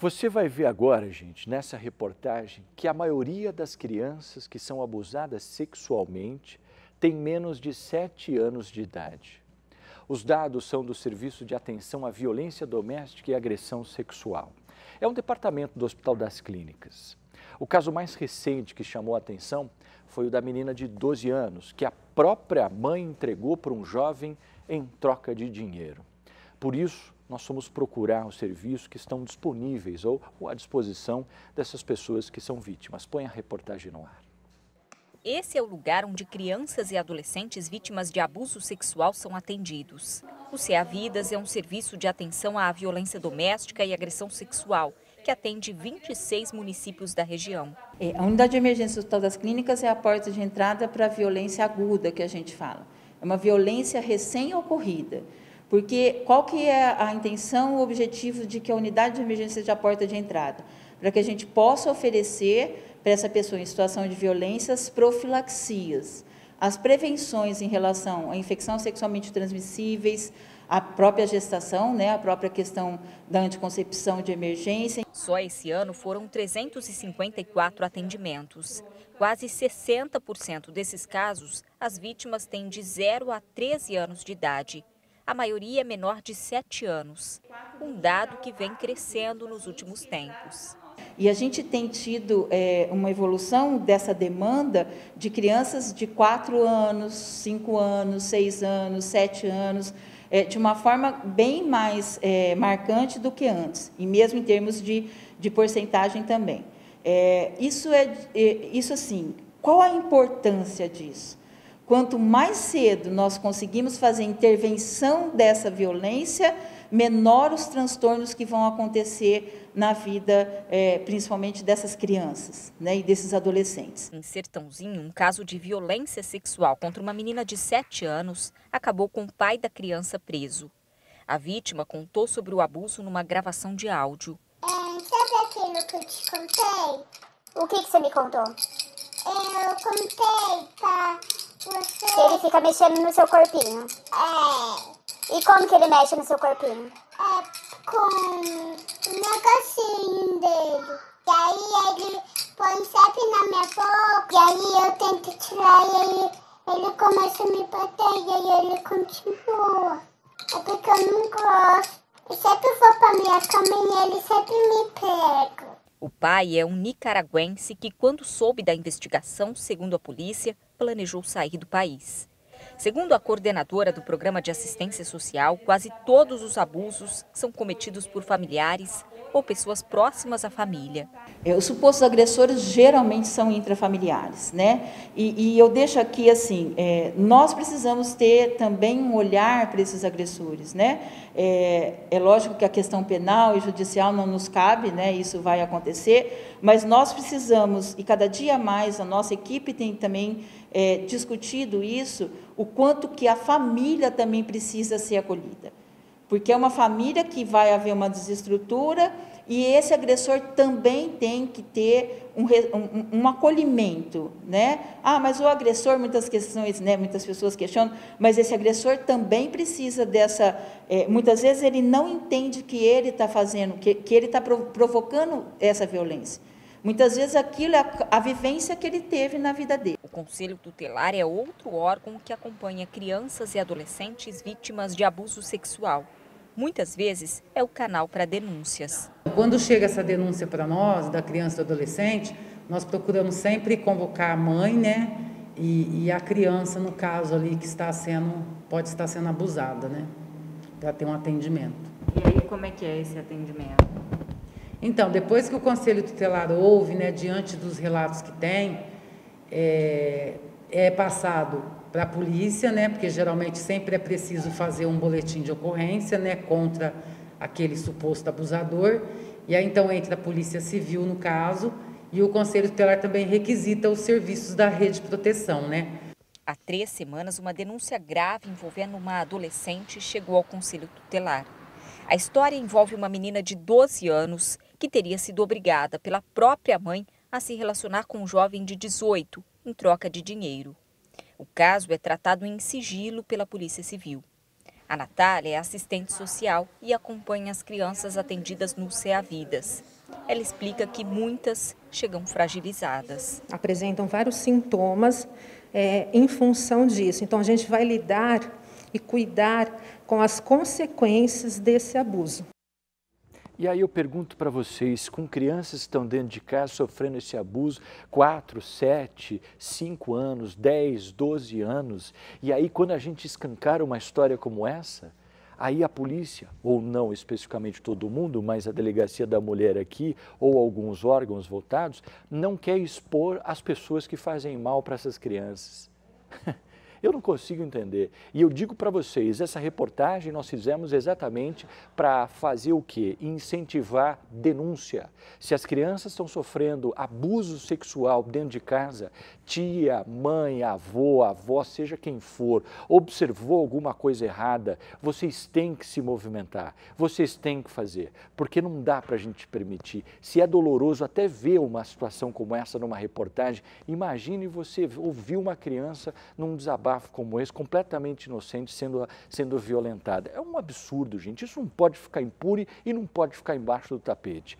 Você vai ver agora, gente, nessa reportagem, que a maioria das crianças que são abusadas sexualmente tem menos de 7 anos de idade. Os dados são do Serviço de Atenção à Violência Doméstica e Agressão Sexual. É um departamento do Hospital das Clínicas. O caso mais recente que chamou a atenção foi o da menina de 12 anos, que a própria mãe entregou para um jovem em troca de dinheiro. Por isso, nós fomos procurar os serviços que estão disponíveis ou, ou à disposição dessas pessoas que são vítimas. Põe a reportagem no ar. Esse é o lugar onde crianças e adolescentes vítimas de abuso sexual são atendidos. O CEA Vidas é um serviço de atenção à violência doméstica e agressão sexual, que atende 26 municípios da região. É, a unidade de emergência do Hospital das Clínicas é a porta de entrada para a violência aguda que a gente fala. É uma violência recém-ocorrida. Porque qual que é a intenção, o objetivo de que a unidade de emergência seja a porta de entrada? Para que a gente possa oferecer para essa pessoa em situação de violência as profilaxias, as prevenções em relação à infecção sexualmente transmissíveis, a própria gestação, né, a própria questão da anticoncepção de emergência. Só esse ano foram 354 atendimentos. Quase 60% desses casos, as vítimas têm de 0 a 13 anos de idade a maioria é menor de 7 anos, um dado que vem crescendo nos últimos tempos. E a gente tem tido é, uma evolução dessa demanda de crianças de 4 anos, 5 anos, 6 anos, 7 anos, é, de uma forma bem mais é, marcante do que antes, e mesmo em termos de, de porcentagem também. É, isso é, é isso assim, qual a importância disso? Quanto mais cedo nós conseguimos fazer intervenção dessa violência, menor os transtornos que vão acontecer na vida, é, principalmente dessas crianças né, e desses adolescentes. Em Sertãozinho, um caso de violência sexual contra uma menina de 7 anos acabou com o pai da criança preso. A vítima contou sobre o abuso numa gravação de áudio. É, sabe aquilo que eu te contei? O que, que você me contou? Eu contei para você... Ele fica mexendo no seu corpinho. É. E como que ele mexe no seu corpinho? É com um negocinho dele. E aí ele põe sempre na minha boca. E aí eu tento tirar e aí ele começa a me bater e aí ele continua. É porque eu não gosto. E sempre vou pra minha cama e ele sempre me pega. O pai é um nicaragüense que, quando soube da investigação, segundo a polícia, planejou sair do país. Segundo a coordenadora do Programa de Assistência Social, quase todos os abusos são cometidos por familiares ou pessoas próximas à família. É, os supostos agressores geralmente são intrafamiliares, né? E, e eu deixo aqui assim, é, nós precisamos ter também um olhar para esses agressores, né? É, é, lógico que a questão penal e judicial não nos cabe, né? Isso vai acontecer, mas nós precisamos e cada dia mais a nossa equipe tem também é, discutido isso, o quanto que a família também precisa ser acolhida porque é uma família que vai haver uma desestrutura e esse agressor também tem que ter um, um, um, acolhimento, né? Ah, mas o agressor, muitas questões, né? Muitas pessoas questionam, mas esse agressor também precisa dessa. É, muitas vezes ele não entende que ele está fazendo, que, que ele está provocando essa violência. Muitas vezes aquilo é a, a vivência que ele teve na vida dele. O Conselho Tutelar é outro órgão que acompanha crianças e adolescentes vítimas de abuso sexual muitas vezes é o canal para denúncias. Quando chega essa denúncia para nós, da criança e do adolescente, nós procuramos sempre convocar a mãe, né? E, e a criança, no caso ali, que está sendo, pode estar sendo abusada, né? Para ter um atendimento. E aí, como é que é esse atendimento? Então, depois que o Conselho Tutelar ouve, né, diante dos relatos que tem, é, é passado para a polícia, né, porque geralmente sempre é preciso fazer um boletim de ocorrência, né, contra aquele suposto abusador. E aí então entra a Polícia Civil no caso e o Conselho Tutelar também requisita os serviços da rede de proteção, né? Há três semanas, uma denúncia grave envolvendo uma adolescente chegou ao Conselho Tutelar. A história envolve uma menina de 12 anos que teria sido obrigada pela própria mãe a se relacionar com um jovem de 18 em troca de dinheiro. O caso é tratado em sigilo pela Polícia Civil. A Natália é assistente social e acompanha as crianças atendidas no CEA Vidas. Ela explica que muitas chegam fragilizadas. Apresentam vários sintomas é, em função disso. Então, a gente vai lidar e cuidar com as consequências desse abuso. E aí eu pergunto para vocês, com crianças que estão dentro de casa sofrendo esse abuso, 4, 7, 5 anos, 10, 12 anos, e aí quando a gente escancara uma história como essa, aí a polícia, ou não especificamente todo mundo, mas a delegacia da mulher aqui, ou alguns órgãos voltados, não quer expor as pessoas que fazem mal para essas crianças. Eu não consigo entender. E eu digo para vocês, essa reportagem nós fizemos exatamente para fazer o quê? Incentivar denúncia. Se as crianças estão sofrendo abuso sexual dentro de casa, tia, mãe, avô, avó, seja quem for, observou alguma coisa errada, vocês têm que se movimentar, vocês têm que fazer, porque não dá para a gente permitir. Se é doloroso até ver uma situação como essa numa reportagem, imagine você ouvir uma criança num desabafo desabafo como esse, completamente inocente, sendo, sendo violentada. É um absurdo, gente. Isso não pode ficar impune e não pode ficar embaixo do tapete.